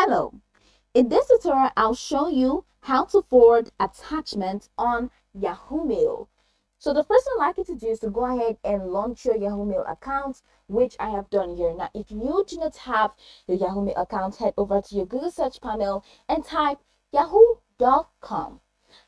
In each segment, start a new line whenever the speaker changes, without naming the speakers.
Hello! In this tutorial, I'll show you how to forward attachments on Yahoo Mail. So the first thing I'd like you to do is to go ahead and launch your Yahoo Mail account, which I have done here. Now, if you do not have your Yahoo Mail account, head over to your Google search panel and type yahoo.com.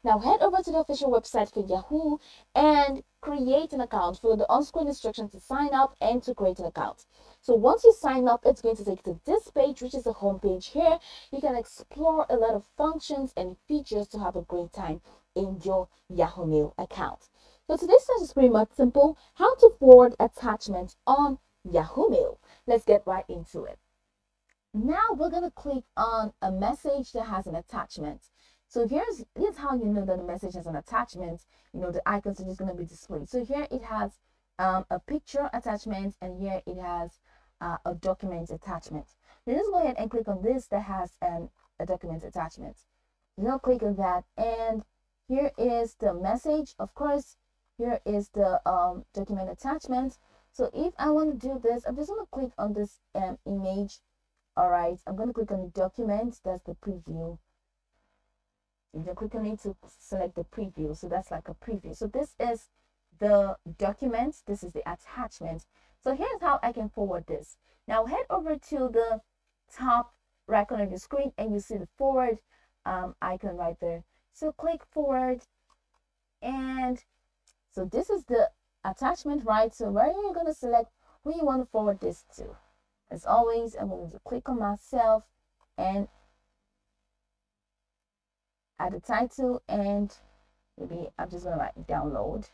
Now head over to the official website for Yahoo and create an account. Follow the on-screen instructions to sign up and to create an account. So once you sign up, it's going to take you to this page, which is the home page here. You can explore a lot of functions and features to have a great time in your Yahoo Mail account. So today's session is pretty much simple. How to forward attachments on Yahoo Mail. Let's get right into it. Now we're going to click on a message that has an attachment. So here's here's how you know that the message has an attachment. You know the icons are just going to be displayed. So here it has um, a picture attachment, and here it has uh, a document attachment. So just go ahead and click on this that has an, a document attachment. You now click on that, and here is the message. Of course, here is the um, document attachment. So if I want to do this, I'm just going to click on this um, image. All right, I'm going to click on the document. That's the preview you click on it to select the preview so that's like a preview. So this is the document this is the attachment. So here's how i can forward this. Now head over to the top right corner of your screen and you see the forward um, icon right there. So click forward and so this is the attachment right? So where you're going to select who you want to forward this to. As always i'm going to click on myself and add a title and maybe I'm just gonna write download.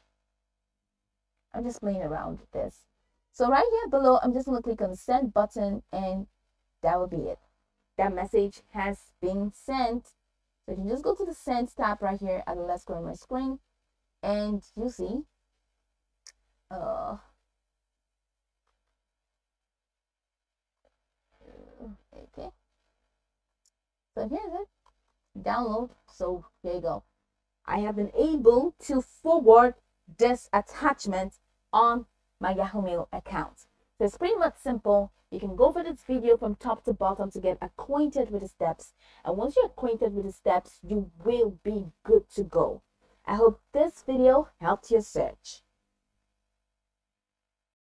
I'm just playing around with this. So right here below, I'm just gonna click on the send button and that will be it. That message has been sent. So you can just go to the send tab right here at the left corner of my screen and you see uh okay so here's it download. So here you go. I have been able to forward this attachment on my Yahoo Mail account. So it's pretty much simple. You can go over this video from top to bottom to get acquainted with the steps. And once you're acquainted with the steps, you will be good to go. I hope this video helped your search.